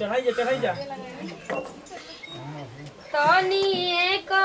चढ़ाई जा चढ़ाई जा। तो नहीं है का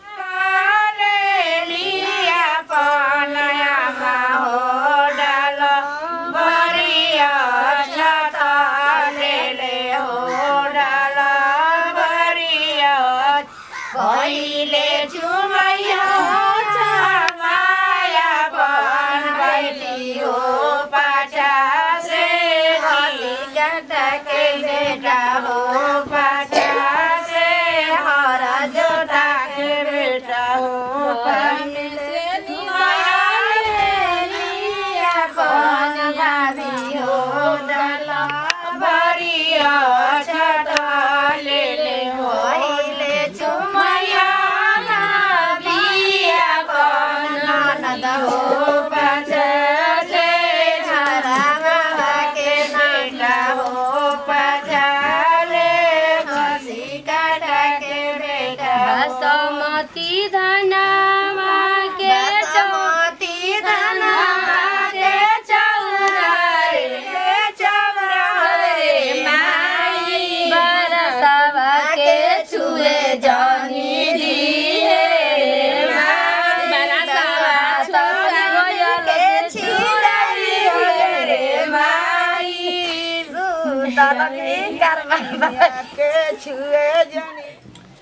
मोती धनमा के मोती धनमा के चौराहे चौराहे माई बर सबके छुए जनी दिए छुए जनी।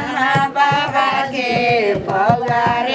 Tanah bahagia Polaris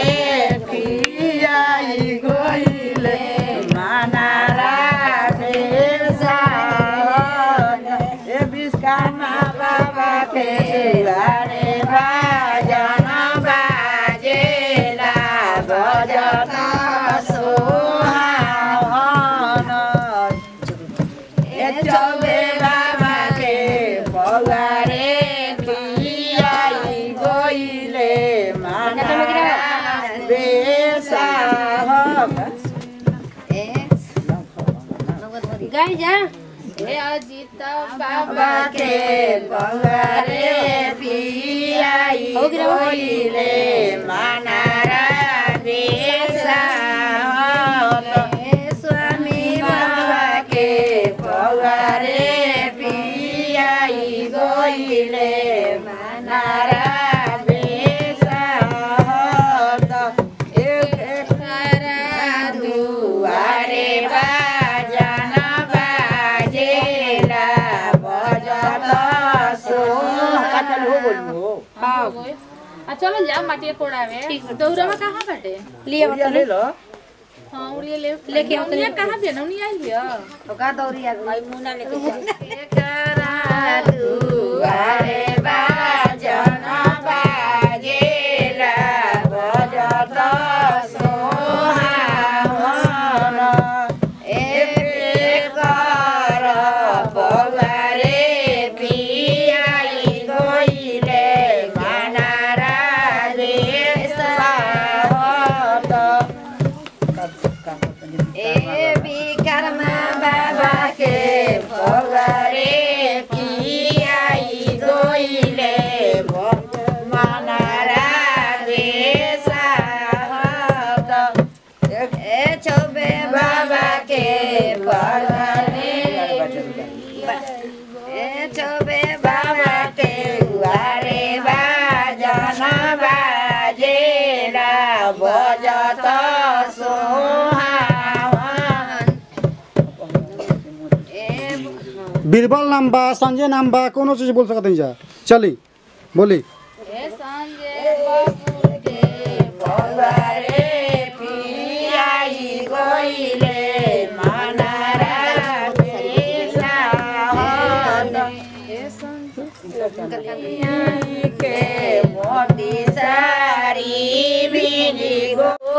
ya. Baba babate, pangare, pia, y oile, manarate. अच्छा, चलो जा माटिया कोड़ावे में। कहाँ बाटे लिया बता ले लो। हाँ उड़िया ले। लेके आओ। तनी कहाँ बे नौनी आई लिया तो का दौरी आ गई मुना लेके जा। करा तू आरे बाजेर सुहावान। बीरबल नाम बा संजय नाम बा कोनो चीज बोल सकते जा चली बोली।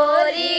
Glory.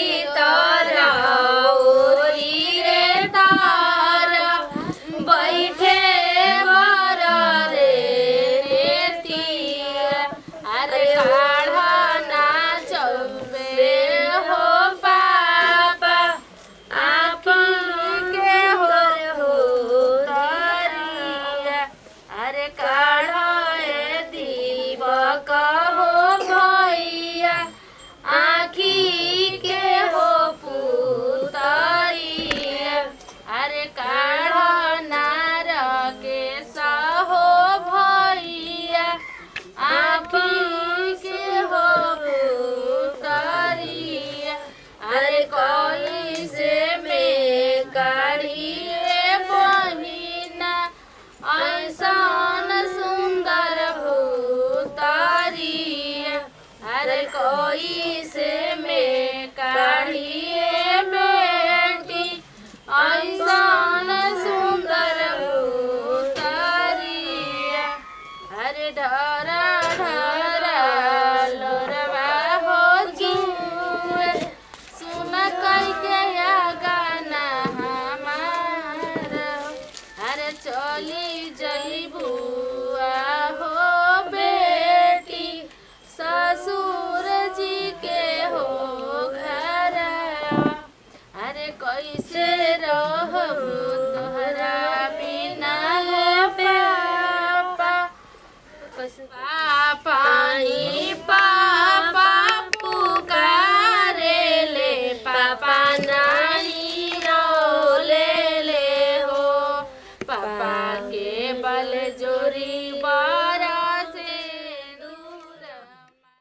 para el coi se me. रोहबू तोहरा बिना है पापा पानी